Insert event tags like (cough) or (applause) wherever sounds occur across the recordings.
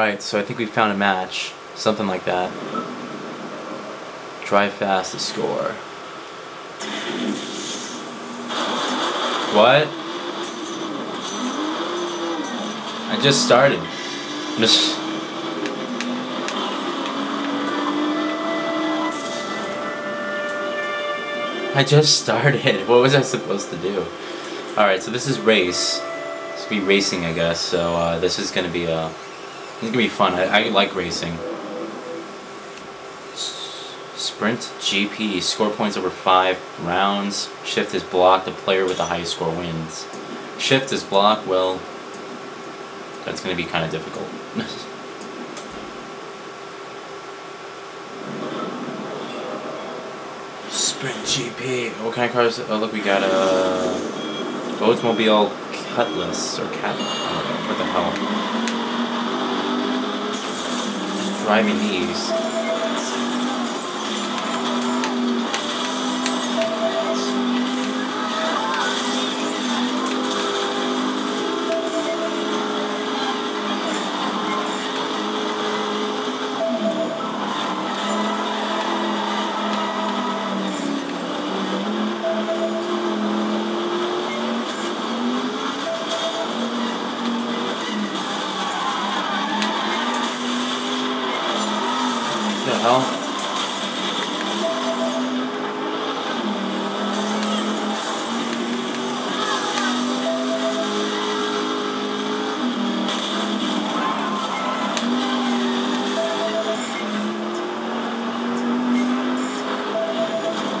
Alright, so I think we found a match. Something like that. Drive fast to score. What? I just started. Just. I just started. (laughs) What was I supposed to do? Alright, so this is race. Will be racing, I guess. So uh, this is gonna be a. Uh, is gonna be fun. I, I like racing. Sprint GP. Score points over five rounds. Shift is block. The player with the highest score wins. Shift is block. Well, that's gonna be kind of difficult. (laughs) Sprint GP. What kind of cars? Oh, look, we got a Oldsmobile Cutlass or Cat. What the hell? Just driving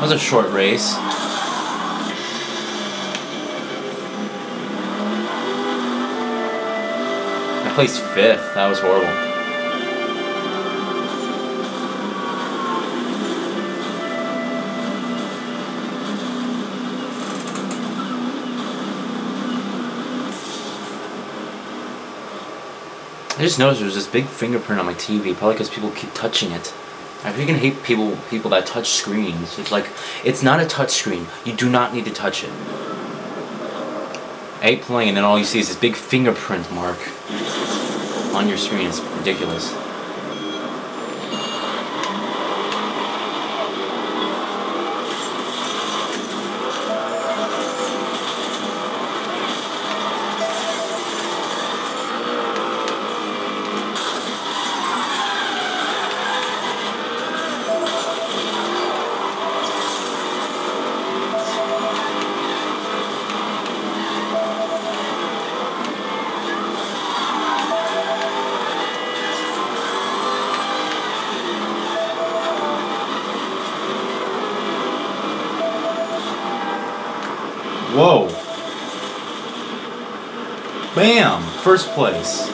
That was a short race. I placed fifth. That was horrible. I just noticed there's this big fingerprint on my TV, probably because people keep touching it. I freaking hate people people that touch screens. It's like it's not a touch screen. You do not need to touch it. Hate playing and then all you see is this big fingerprint mark on your screen. It's ridiculous. Whoa. Bam! First place.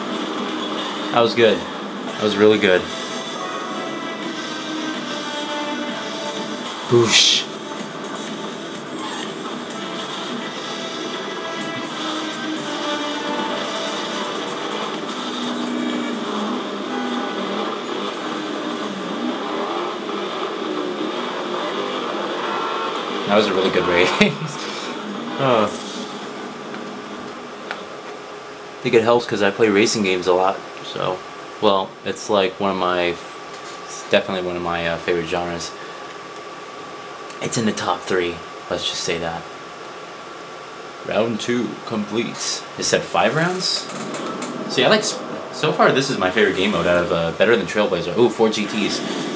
That was good. That was really good. Boosh. That was a really good race. (laughs) Uh, I think it helps because I play racing games a lot. So, well, it's like one of my, it's definitely one of my uh, favorite genres. It's in the top three. Let's just say that. Round two completes. It said five rounds. See, I like. So far, this is my favorite game mode out of uh, better than Trailblazer. Oh, four GTS.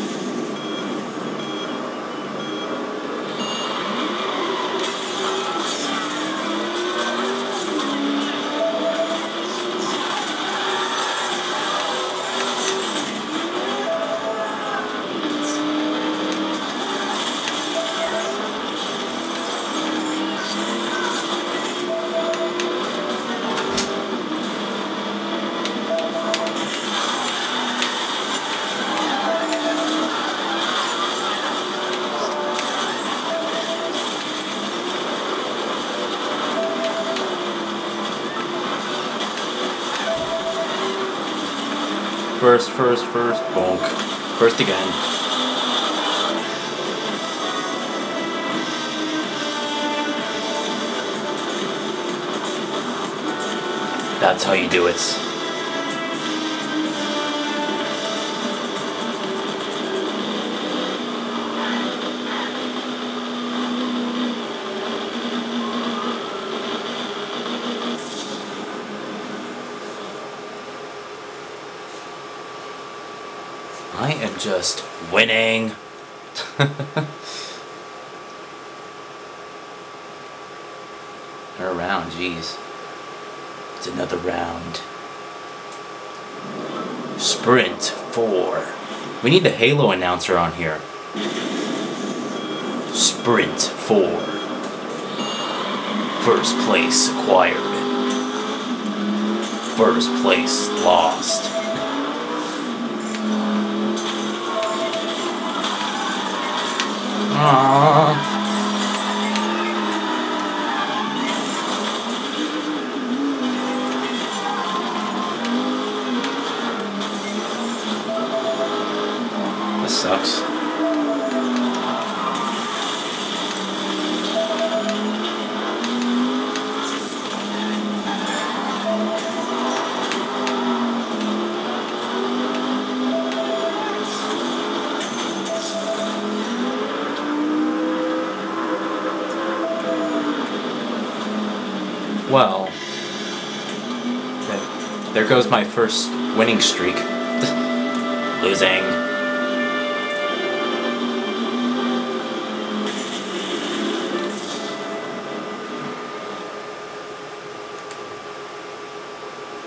First, first, first, bonk. First again. That's how you do it. I am just winning. (laughs) Another round, jeez. It's another round. Sprint 4. We need the Halo announcer on here. Sprint 4. First place acquired. First place lost. This sucks. There goes my first winning streak. (laughs) Losing.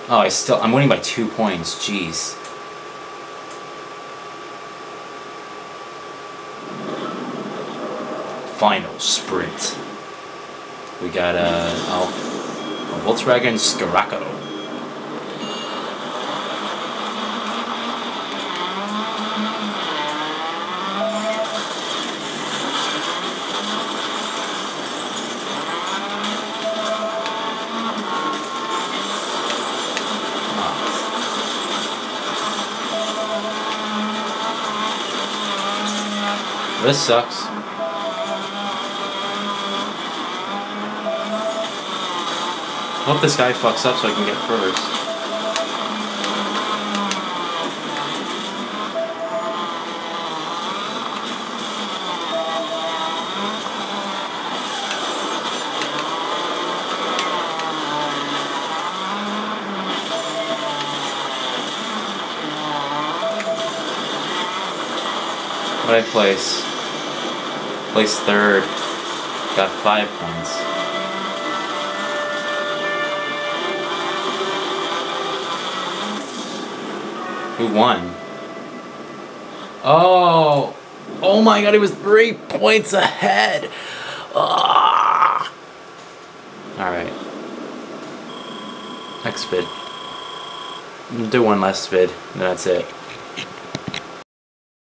Oh, I still I'm winning by two points. Jeez. Final sprint. We got a, oh, a Volkswagen Scirocco. This sucks. Hope this guy fucks up so I can get first. What I place? Place third. Got five points. Who won? Oh! Oh my god, it was three points ahead! Ah! Alright. Next vid. Do one last vid, and that's it.